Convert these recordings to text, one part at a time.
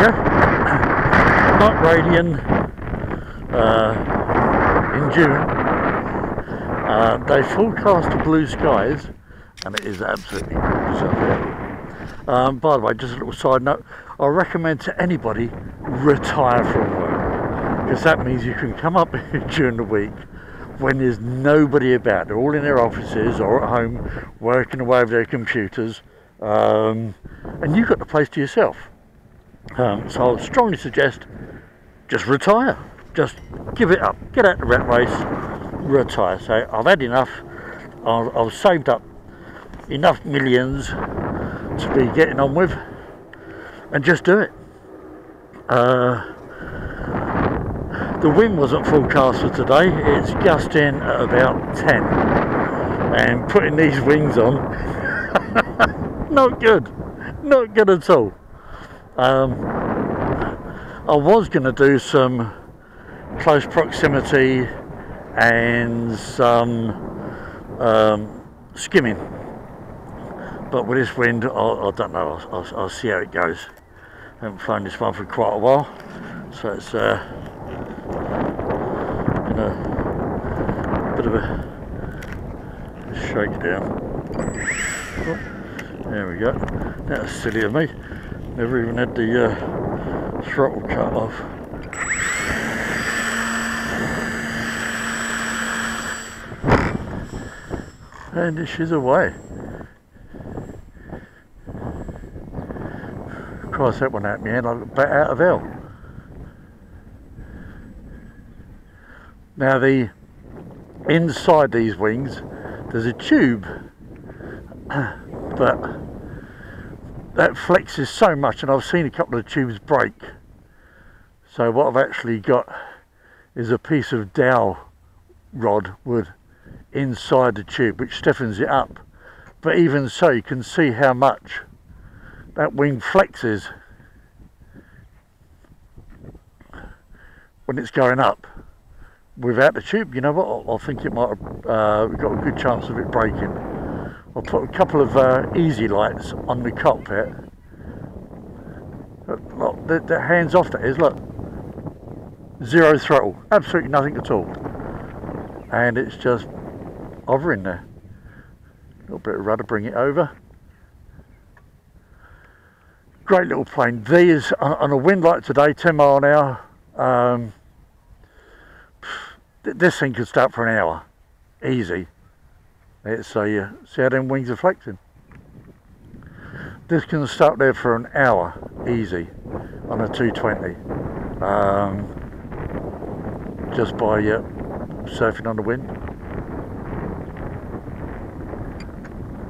go. Night Radian uh, in June. Uh, they forecast blue skies and it is absolutely gorgeous up here. Um, by the way, just a little side note, I recommend to anybody retire from work because that means you can come up during the week when there's nobody about. They're all in their offices or at home working away with their computers um, and you've got the place to yourself. Um, so I would strongly suggest just retire. Just give it up. Get out the rat race. Retire. So I've had enough. I've, I've saved up enough millions to be getting on with and just do it. Uh, the wind wasn't forecast for today, it's gusting at about 10 and putting these wings on, not good, not good at all. Um, I was going to do some close proximity and some um, skimming but with this wind I, I don't know I'll, I'll, I'll, see how it goes. I haven't flown this one for quite a while so it's uh, been a bit of a shakedown oh, there we go. That's silly of me never even had the uh, throttle cut off. And she's away. Christ, that one at me and I got back out of hell. Now the inside these wings there's a tube. But that flexes so much and I've seen a couple of tubes break. So what I've actually got is a piece of dowel rod wood inside the tube which stiffens it up. But even so you can see how much that wing flexes when it's going up. Without the tube you know what? I think it might have uh, got a good chance of it breaking I'll put a couple of uh, easy lights on the cockpit. Look, the, the hands off that is look. Zero throttle absolutely nothing at all. And it's just hovering there. A little bit of rudder bring it over. Great little plane. These on a wind like today, 10 mile an hour, um, this thing could start for an hour, easy. So you see how them wings are flexing. This can start there for an hour, easy, on a 220. Um, just by uh, surfing on the wind.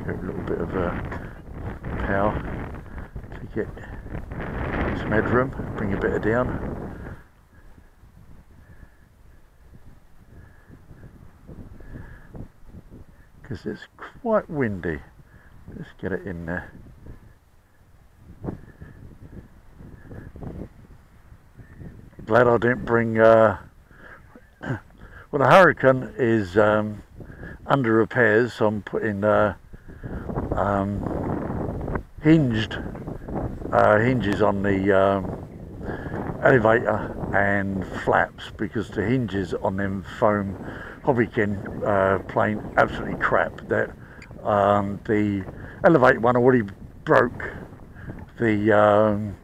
Get a little bit of uh, power to get some headroom, bring a bit of down. Because it's quite windy. Let's get it in there. Glad I didn't bring. Uh, well, the Hurricane is um, under repairs, so I'm putting uh, um, hinged uh, hinges on the um, elevator and flaps because the hinges on them foam Hobbiton uh, plane absolutely crap that um, the Elevate one already broke. The um,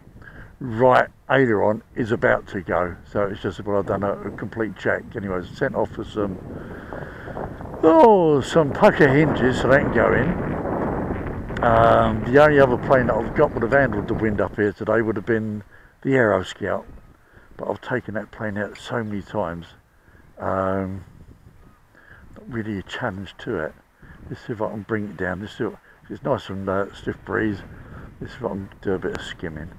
right aileron is about to go. So it's just well I've done a, a complete check. Anyways sent off for some oh some pucker hinges so they can go in. Um, the only other plane that I've got would have handled the wind up here today would have been the Aero Scout, but I've taken that plane out so many times. Um, really a challenge to it. Let's see if I can bring it down. See what, it's nice and uh, stiff breeze. Let's see if I can do a bit of skimming.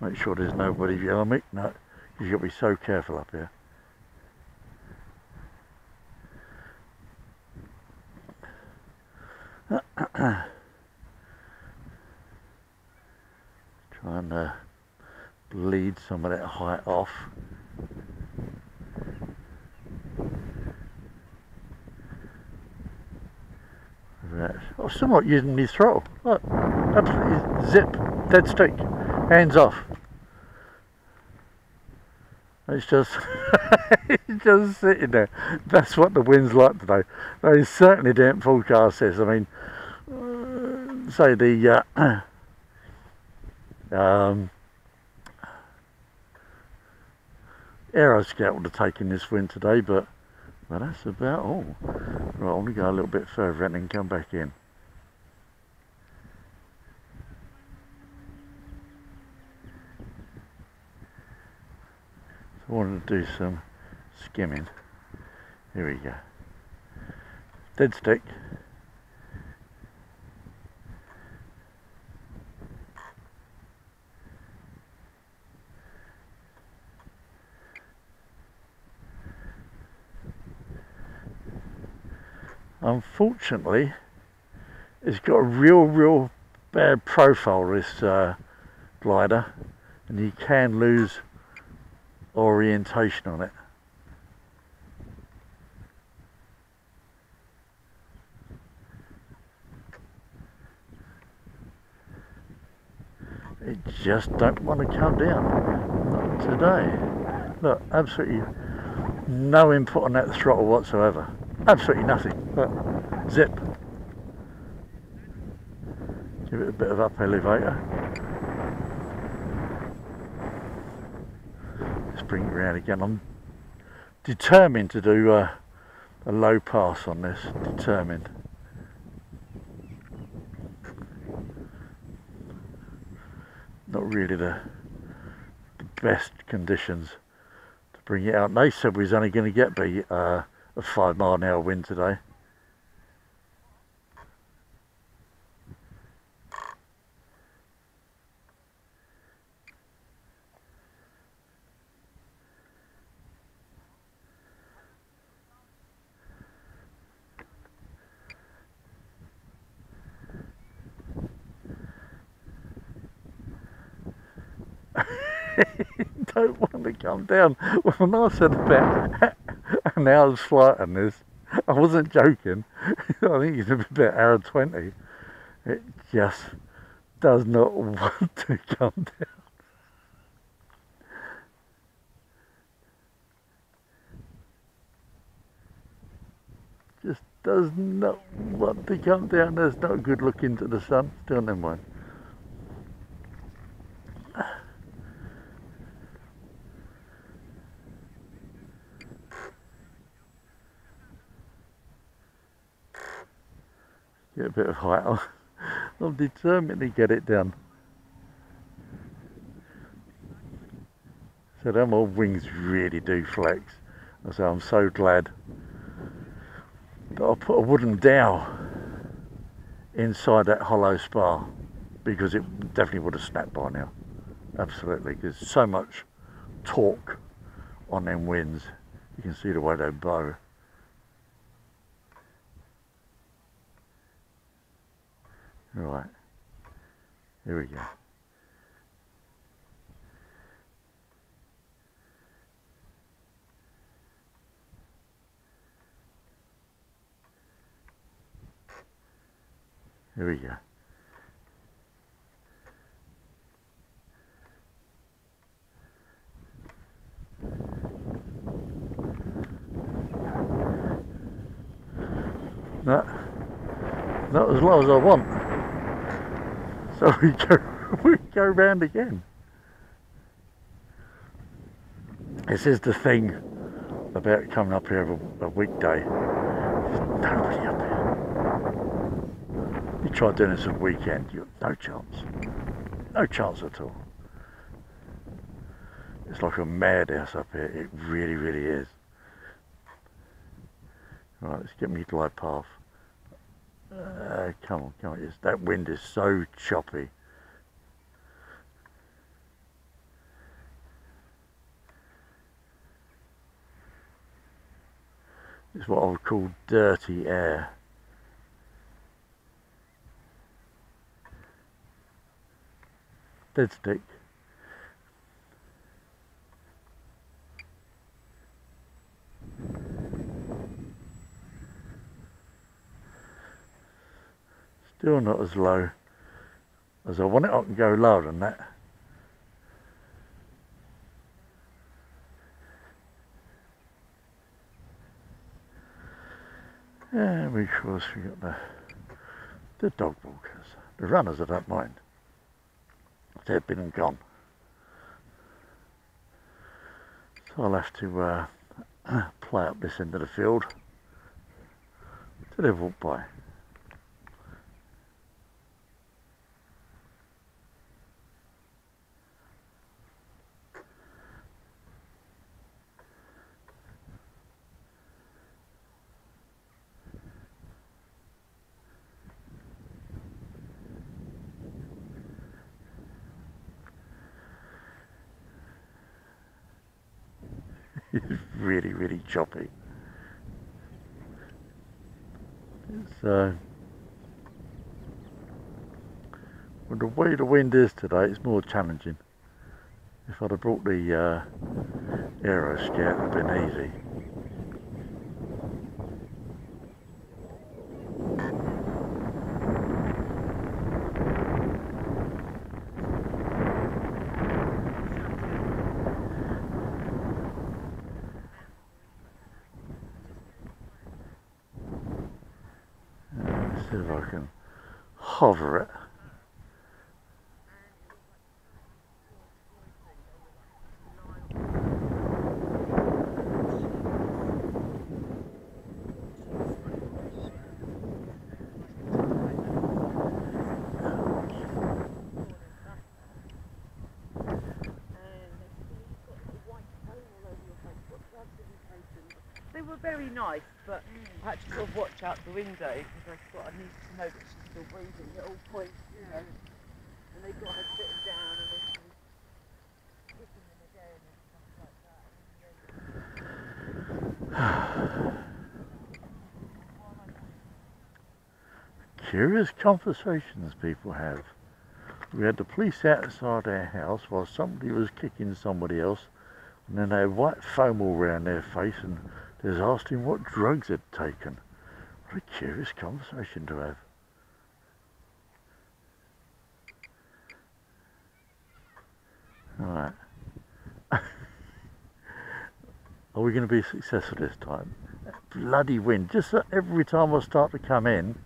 Make sure there's nobody behind me. No, you've got to be so careful up here. Trying to bleed some of that height off. I'm still not using my throttle. Look. Absolutely zip, dead stick, hands off. It's just, it's just sitting there. That's what the wind's like today. They certainly didn't forecast this. I mean, uh, say the uh, um, would have taken this wind today, but well, that's about all. Right, I want to go a little bit further and then come back in. I wanted to do some skimming. Here we go. Dead stick. Unfortunately, it's got a real, real bad profile, this uh, glider, and you can lose orientation on it. It just don't want to come down. Not today. Look, absolutely no input on that throttle whatsoever. Absolutely nothing. But zip. Give it a bit of up elevator. Let's bring it around again. I'm determined to do a, a low pass on this, determined. Not really the, the best conditions to bring it out. They said we was only going to get be uh, a five mile an hour wind today. don't want to come down. When I said about hour's flight on this, I wasn't joking. I think it's about hour 20. It just does not want to come down. Just does not want to come down. There's not good look into the sun. Still never mind. Get a bit of height I'm determined to get it done. So them old wings really do flex. So I'm so glad that I put a wooden dowel inside that hollow spar because it definitely would have snapped by now. Absolutely, because so much torque on them wings. You can see the way they bow. Right. Here we go. Here we go. Not, not as low as I want. So we go, we go round again. This is the thing about coming up here a, a weekday. There's nobody up here. You try doing this a weekend, you have no chance. No chance at all. It's like a madhouse up here. It really, really is. Right, let's get me glide path. Uh, come on, come on. It's, that wind is so choppy. It's what I would call dirty air. Dead stick. Still not as low As I want it, I can go lower than that. And we course we got the the dog walkers. The runners I don't mind. They've been and gone. So I'll have to uh, play up this end of the field till they walk by. It's really, really choppy. So, with the way the wind is today, it's more challenging. If I'd have brought the uh, aero it would have been easy. see if I can hover it. They were very nice, I had to sort of watch out the window because I thought I needed to know that she's still breathing at all points, you know. And they got her sitting down and then she was kicking them again and stuff like that. Curious conversations people have. We had the police outside our house while somebody was kicking somebody else and then they had white foam all around their face and they was asking what drugs they'd taken. What a curious conversation to have. Alright. Are we going to be successful this time? Bloody wind. Just every time I start to come in,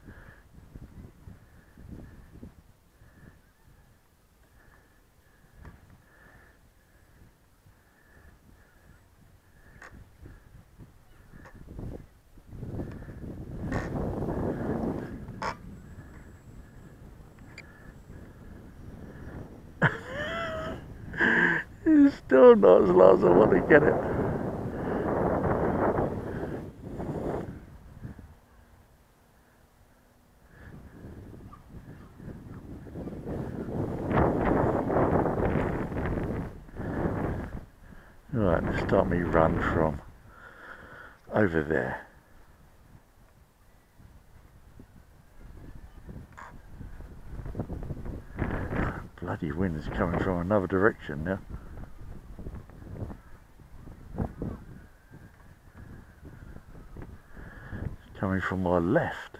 It's still not as long as I want to get it. Right, start me run from over there. Bloody wind is coming from another direction now. Coming from my left.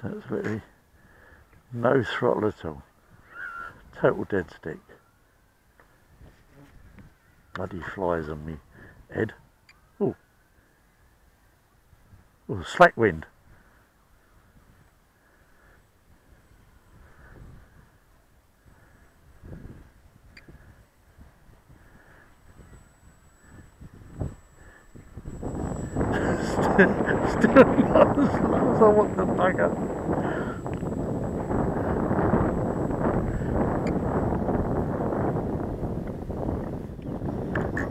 So it's really no throttle at all. Total dead stick. Bloody flies on me head. Oh. Oh, slack wind. Still not as low as I want the bugger.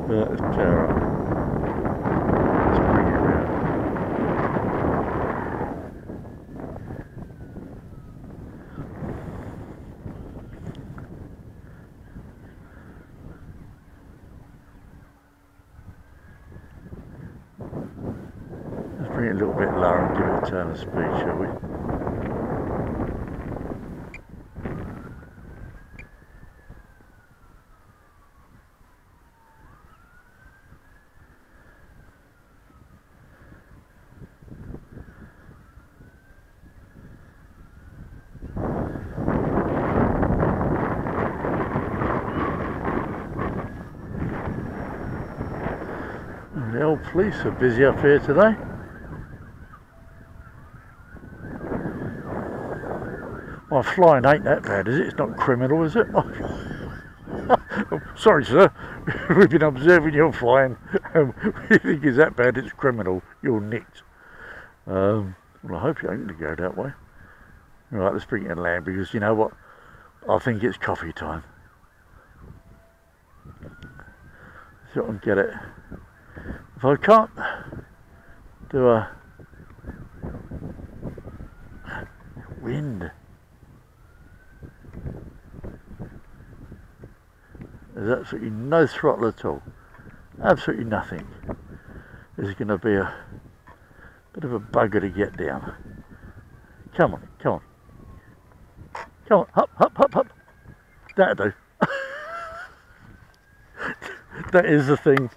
That is terrible. the speed, shall we? The old police are busy up here today. Well, flying ain't that bad, is it? It's not criminal, is it? Oh, sorry, sir. We've been observing your flying. Um, we think is that bad, it's criminal. You're nicked. Um, well, I hope you ain't going to go that way. Right, let's bring it in land because you know what? I think it's coffee time. So I can get it. If I can't do a wind. There's absolutely no throttle at all. Absolutely nothing. There's going to be a bit of a bugger to get down. Come on, come on. Come on, hop, hop, hop, hop. That'll do. that is the thing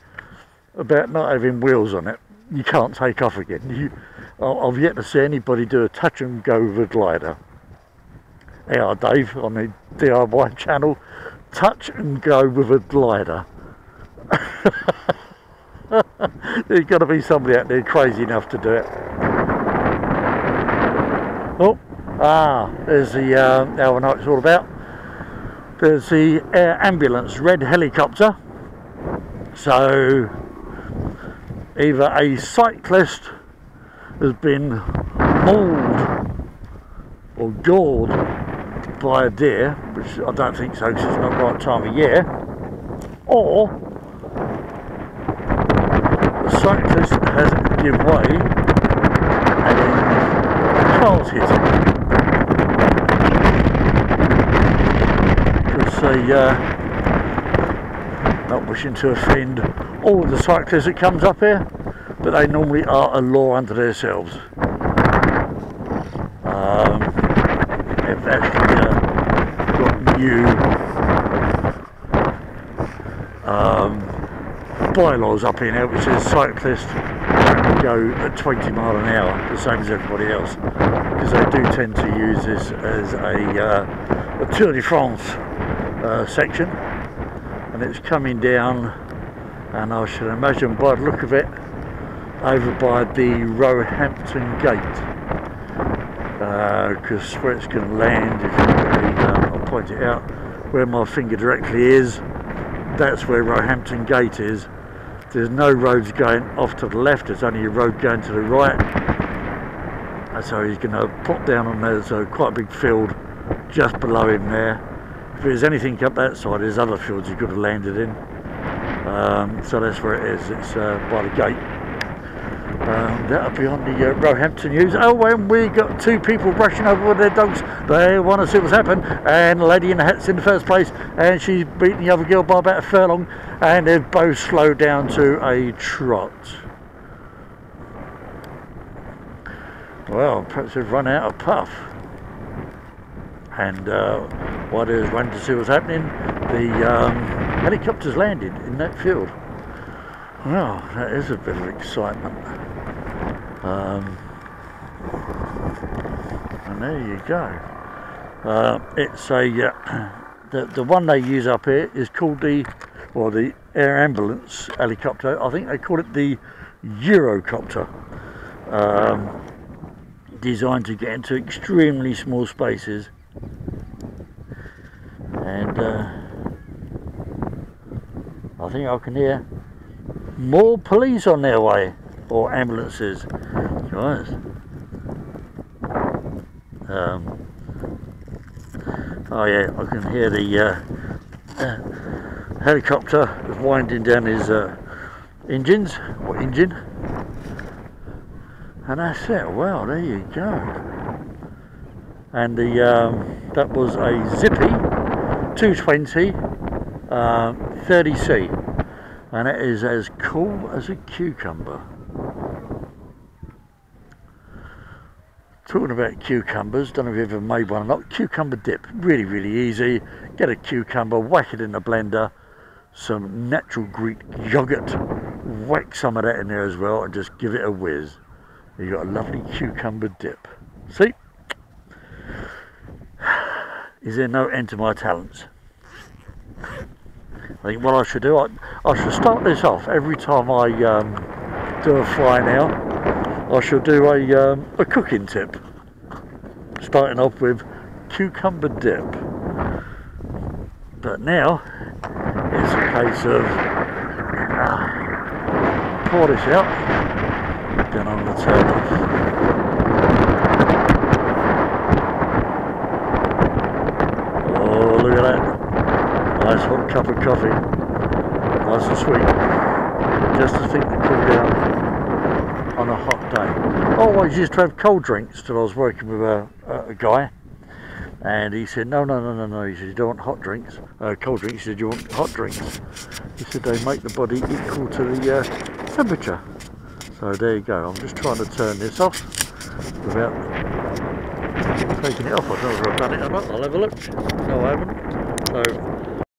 about not having wheels on it. You can't take off again. You, I've yet to see anybody do a touch and go with a glider. Are Dave on the DIY channel touch and go with a glider. There's got to be somebody out there crazy enough to do it. Oh, ah, there's the, uh, how I know it's all about. There's the air ambulance red helicopter. So, either a cyclist has been mauled or gored by a deer, which I don't think so because it's not the right time of year, or the cyclist has give way and then car's hit him. Because they, uh, not wishing to offend all the cyclists that comes up here, but they normally are a law unto themselves. Um, they've actually uh, got new um, bylaws up in here which says cyclists only go at 20 mile an hour, the same as everybody else, because they do tend to use this as a, uh, a Tour de France uh, section, and it's coming down, and I should imagine by the look of it, over by the Roehampton Gate, because uh, where it's going to land, if you really, uh, I'll point it out, where my finger directly is, that's where Roehampton Gate is. There's no roads going off to the left, there's only a road going to the right. So he's going to pop down on there, so quite a big field just below him there. If there's anything up that side, there's other fields he could have landed in. Um, so that's where it is, it's uh, by the gate. Um, that'll be on the uh, Roehampton News. Oh, and we got two people rushing over with their dogs. They want to see what's happened. And the lady in the hat's in the first place, and she's beaten the other girl by about a furlong. And they've both slowed down to a trot. Well, perhaps they've run out of puff. And uh, running to see what's happening, the um, helicopter's landed in that field. Well, that is a bit of excitement. Um, and there you go. Uh, it's a uh, the the one they use up here is called the well the air ambulance helicopter. I think they call it the Eurocopter. Um, designed to get into extremely small spaces and uh, I think I can hear more police on their way or ambulances guys um, oh yeah I can hear the uh, uh, helicopter winding down his uh, engines. Or engine? And that's it. Well there you go. And the um, that was a Zippy 220 um, 30C and it is as cool as a cucumber. Talking about cucumbers, don't know if you've ever made one or not. Cucumber dip, really, really easy. Get a cucumber, whack it in the blender, some natural Greek yogurt, whack some of that in there as well, and just give it a whiz. You've got a lovely cucumber dip. See? Is there no end to my talents? I think what I should do, I, I should start this off every time I um, do a fly now, I shall do a, um, a cooking tip. Starting off with cucumber dip. But now, it's a case of uh, pour this out, then I'm going to turn off. Oh, look at that. Nice hot cup of coffee. Nice and sweet. Just a thing to cool down on a hot day. I always used to have cold drinks till I was working with a, a, a guy. And he said, no, no, no, no, no. He said, you don't want hot drinks, uh, cold drinks. He said, you want hot drinks. He said, they make the body equal to the uh, temperature. So there you go. I'm just trying to turn this off without taking it off. I don't know if I've done it or not. I'll have a look. No, I haven't. So